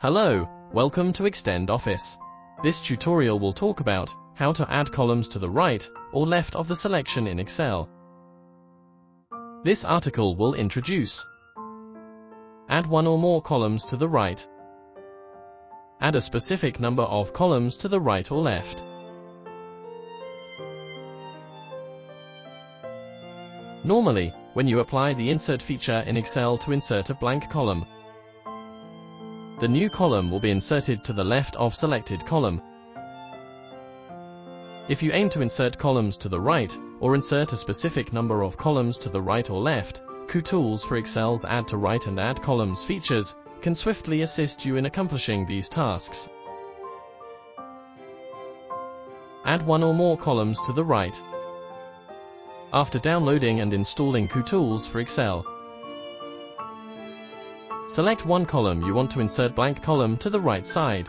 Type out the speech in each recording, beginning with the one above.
Hello, welcome to Extend Office. This tutorial will talk about how to add columns to the right or left of the selection in Excel. This article will introduce Add one or more columns to the right. Add a specific number of columns to the right or left. Normally, when you apply the Insert feature in Excel to insert a blank column, the new column will be inserted to the left of selected column. If you aim to insert columns to the right, or insert a specific number of columns to the right or left, Kutools for Excel's Add to Right and Add Columns features can swiftly assist you in accomplishing these tasks. Add one or more columns to the right. After downloading and installing Kutools for Excel, Select one column you want to insert blank column to the right side.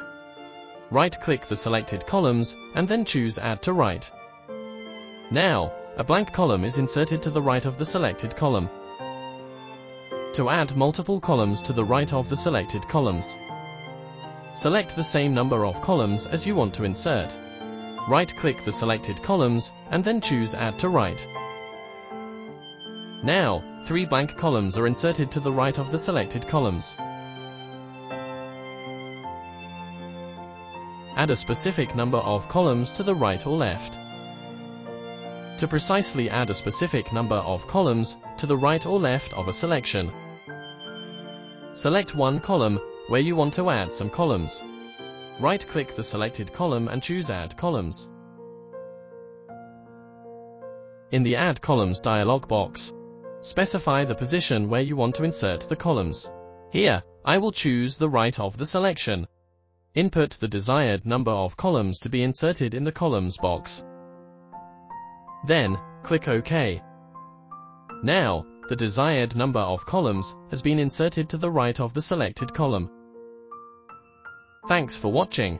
Right-click the selected columns, and then choose Add to Right. Now, a blank column is inserted to the right of the selected column. To add multiple columns to the right of the selected columns, select the same number of columns as you want to insert. Right-click the selected columns, and then choose Add to Right. Now, three blank columns are inserted to the right of the selected columns. Add a specific number of columns to the right or left. To precisely add a specific number of columns to the right or left of a selection, select one column where you want to add some columns. Right-click the selected column and choose Add Columns. In the Add Columns dialog box, Specify the position where you want to insert the columns. Here, I will choose the right of the selection. Input the desired number of columns to be inserted in the columns box. Then, click OK. Now, the desired number of columns has been inserted to the right of the selected column. Thanks for watching.